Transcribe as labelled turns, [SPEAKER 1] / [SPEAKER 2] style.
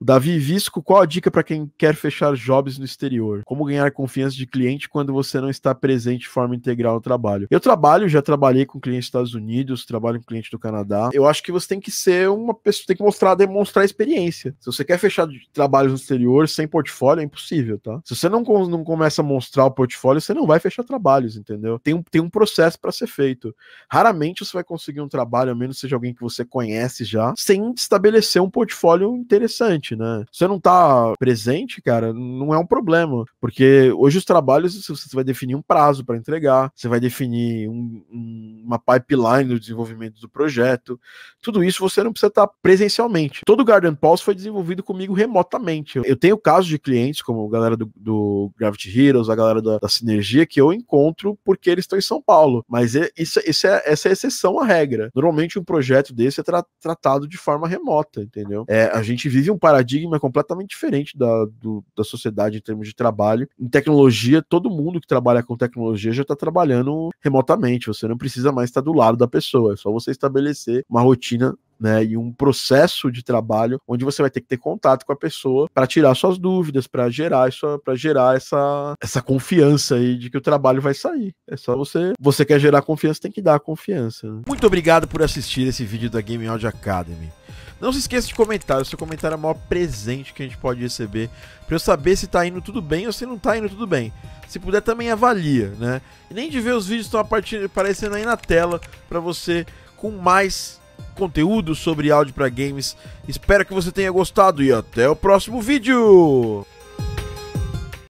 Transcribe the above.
[SPEAKER 1] Davi Visco, qual a dica para quem quer fechar jobs no exterior? Como ganhar confiança de cliente quando você não está presente de forma integral no trabalho? Eu trabalho, já trabalhei com clientes dos Estados Unidos, trabalho com cliente do Canadá. Eu acho que você tem que ser uma pessoa, tem que mostrar, demonstrar experiência. Se você quer fechar trabalhos no exterior sem portfólio, é impossível, tá? Se você não, não começa a mostrar o portfólio, você não vai fechar trabalhos, entendeu? Tem um, tem um processo para ser feito. Raramente você vai conseguir um trabalho, a menos seja alguém que você conhece já, sem estabelecer um portfólio interessante né? Se você não tá presente, cara, não é um problema, porque hoje os trabalhos você vai definir um prazo para entregar, você vai definir um, um, uma pipeline do desenvolvimento do projeto, tudo isso você não precisa estar presencialmente. Todo o Garden Pulse foi desenvolvido comigo remotamente. Eu tenho casos de clientes, como a galera do, do Gravity Heroes, a galera da, da, Sinergia, que eu encontro porque eles estão em São Paulo, mas é, isso, isso é, essa é exceção à regra. Normalmente um projeto desse é tra tratado de forma remota, entendeu? É, a gente vive um paradigma paradigma completamente diferente da, do, da sociedade em termos de trabalho. Em tecnologia, todo mundo que trabalha com tecnologia já está trabalhando remotamente. Você não precisa mais estar do lado da pessoa. É só você estabelecer uma rotina né, e um processo de trabalho onde você vai ter que ter contato com a pessoa para tirar suas dúvidas, para gerar isso, para gerar essa, essa confiança aí de que o trabalho vai sair. É só você, você quer gerar confiança, tem que dar confiança. Né?
[SPEAKER 2] Muito obrigado por assistir esse vídeo da Game Audio Academy. Não se esqueça de comentar, o seu comentário é o maior presente que a gente pode receber, para eu saber se tá indo tudo bem ou se não tá indo tudo bem. Se puder também avalia, né? E nem de ver os vídeos estão aparecendo aí na tela para você com mais conteúdo sobre áudio para games. Espero que você tenha gostado e até o próximo vídeo.